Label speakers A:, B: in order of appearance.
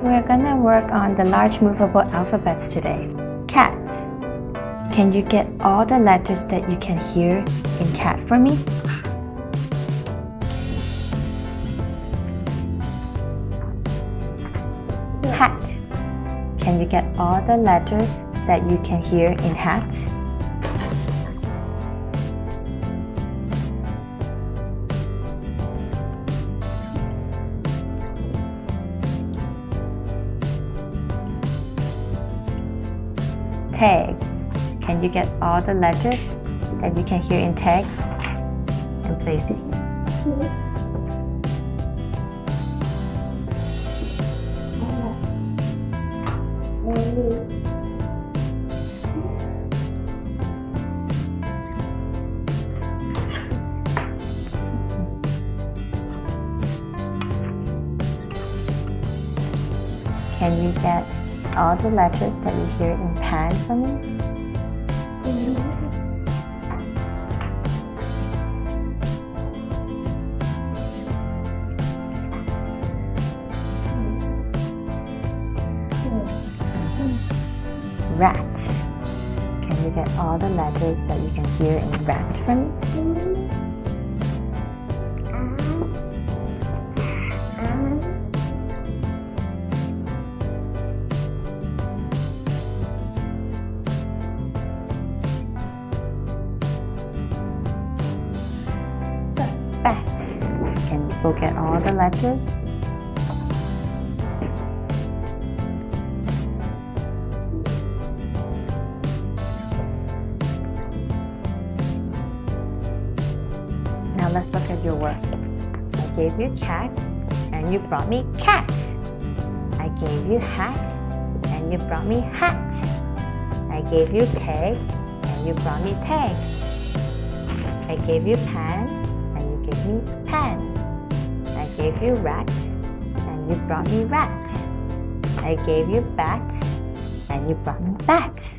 A: We're gonna work on the large movable alphabets today. Cats. Can you get all the letters that you can hear in cat for me? Hat. Can you get all the letters that you can hear in hat? Tag. Can you get all the letters that you can hear in tag and place it? Can you get all the letters that you hear in pan for me? Rat. Can you get all the letters that you can hear in rat for me? Bat. Can you go get all the letters? Now let's look at your work. I gave you cat and you brought me cat. I gave you hat and you brought me hat. I gave you peg and you brought me peg. I gave you pen gave me pen. I gave you rat and you brought me rat. I gave you bat and you brought me bat.